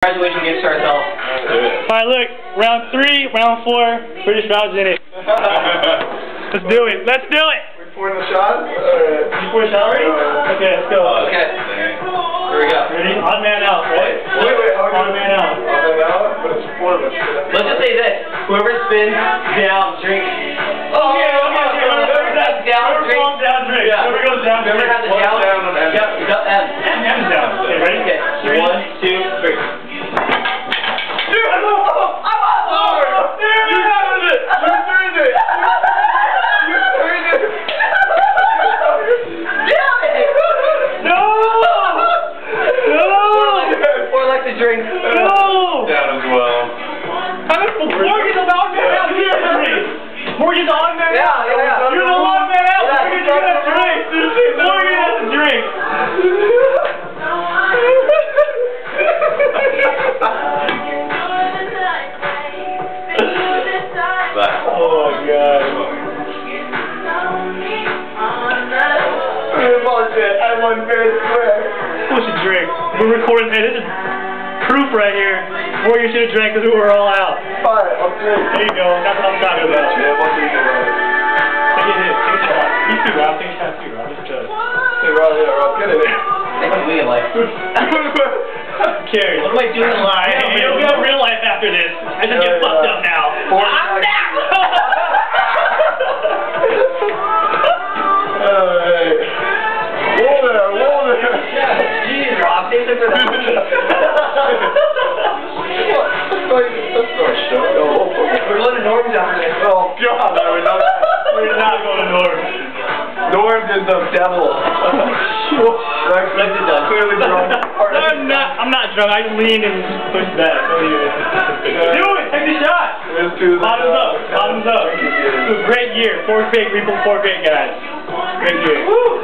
Graduation gifts to ourselves. Alright, look, round three, round four, British Rouse in it. Let's do it. Let's do it. We're pouring the shot? Alright. You pour a shot already? Okay, let's go. Okay. Here we go. Ready? Odd man out, right? Wait, wait, how Odd man out. On the out, but it's four of us. Let's just say this. Whoever spins down, drink. Oh, Okay, okay, okay. Whoever does down, drink. down, drink. Yeah. Whoever goes down, Whoever drink. has the down. Drink. No! Down as well. Morgan's about to have here. Morgan's on man Yeah, out. yeah, yeah. You're the one man out. Yeah, Morgan, he's you got the to drink. Morgan has to drink. Oh my god. I won fair and square. Who should drink? We're recording. Hey, this is proof right here. Morgan should have drank because we were all out. Alright, I'll drink. There you go. That's what I'm talking about. Yeah, I'll drink it. Take a hit. Take a shot. You too, Rob. Take a shot too, Rob. Just a Hey, Rob, yeah, Rob, get in there. Take a wee like. Carry. What am I doing live? Yeah, we don't got real life after this. I just get Yeah, fucked up now. Four I'm seconds. back. Alright. Whoa there, whoa there. Jeez, Rob, save it for the That's not a show. We're going to Norm's after. Oh, God, I would not. We're not going to Norm. Norm did the devil. Like, Like. Clearly drunk. I'm not. I'm not drunk. I lean and push back. Do it. Take the shot. Let's do the Bottoms up. Bottoms up. It was a great year. Fourth grade. people, pulled fourth grade guys. Great year. Woo!